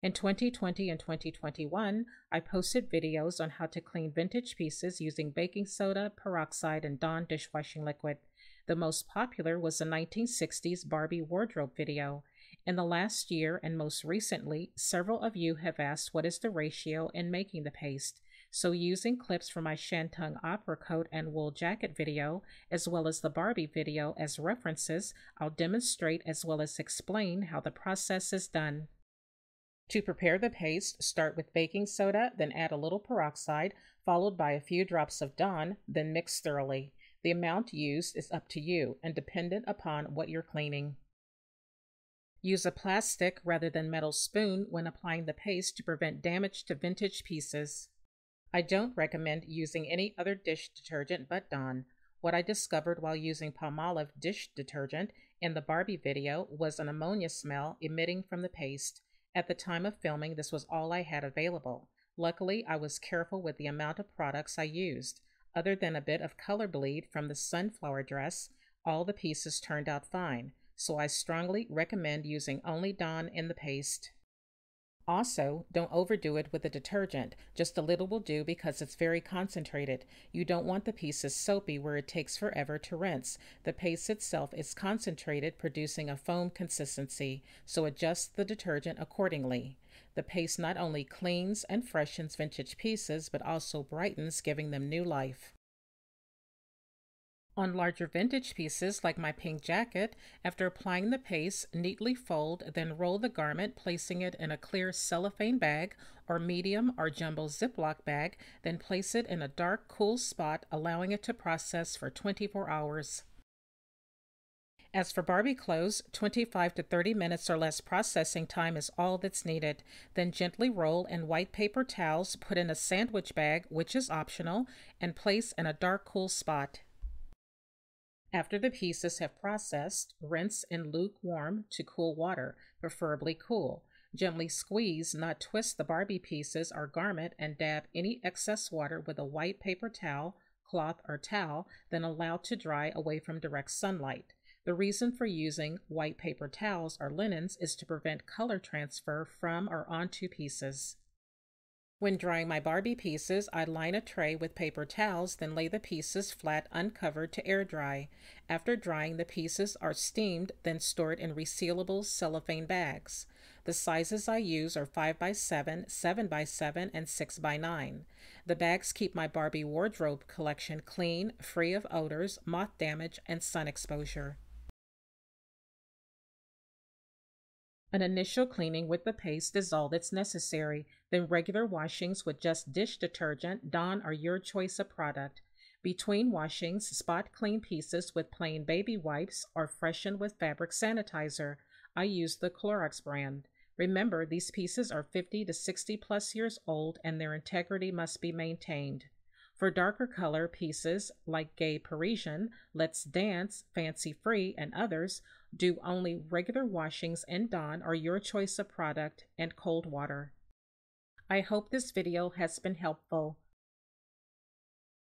In 2020 and 2021, I posted videos on how to clean vintage pieces using baking soda, peroxide, and Dawn dishwashing liquid. The most popular was the 1960s Barbie wardrobe video. In the last year and most recently, several of you have asked what is the ratio in making the paste. So using clips from my Shantung opera coat and wool jacket video, as well as the Barbie video as references, I'll demonstrate as well as explain how the process is done. To prepare the paste, start with baking soda, then add a little peroxide, followed by a few drops of Dawn, then mix thoroughly. The amount used is up to you and dependent upon what you're cleaning. Use a plastic rather than metal spoon when applying the paste to prevent damage to vintage pieces. I don't recommend using any other dish detergent but Dawn. What I discovered while using Palmolive dish detergent in the Barbie video was an ammonia smell emitting from the paste. At the time of filming, this was all I had available. Luckily, I was careful with the amount of products I used. Other than a bit of color bleed from the sunflower dress, all the pieces turned out fine, so I strongly recommend using only Dawn in the paste. Also, don't overdo it with the detergent. Just a little will do because it's very concentrated. You don't want the pieces soapy where it takes forever to rinse. The paste itself is concentrated, producing a foam consistency, so adjust the detergent accordingly. The paste not only cleans and freshens vintage pieces, but also brightens, giving them new life. On larger vintage pieces like my pink jacket, after applying the paste, neatly fold, then roll the garment, placing it in a clear cellophane bag or medium or jumbo Ziploc bag, then place it in a dark, cool spot, allowing it to process for 24 hours. As for Barbie clothes, 25 to 30 minutes or less processing time is all that's needed. Then gently roll in white paper towels, put in a sandwich bag, which is optional, and place in a dark, cool spot. After the pieces have processed, rinse in lukewarm to cool water, preferably cool. Gently squeeze, not twist the Barbie pieces or garment and dab any excess water with a white paper towel, cloth, or towel, then allow to dry away from direct sunlight. The reason for using white paper towels or linens is to prevent color transfer from or onto pieces. When drying my Barbie pieces, I line a tray with paper towels, then lay the pieces flat uncovered to air dry. After drying, the pieces are steamed, then stored in resealable cellophane bags. The sizes I use are 5x7, 7x7, and 6x9. The bags keep my Barbie wardrobe collection clean, free of odors, moth damage, and sun exposure. An initial cleaning with the paste is all that's necessary. Then regular washings with just dish detergent, Dawn or your choice of product. Between washings, spot clean pieces with plain baby wipes or freshen with fabric sanitizer. I use the Clorox brand. Remember, these pieces are 50 to 60 plus years old and their integrity must be maintained. For darker color pieces like Gay Parisienne, Let's Dance, Fancy Free, and others, do only regular washings in Dawn or your choice of product and cold water. I hope this video has been helpful.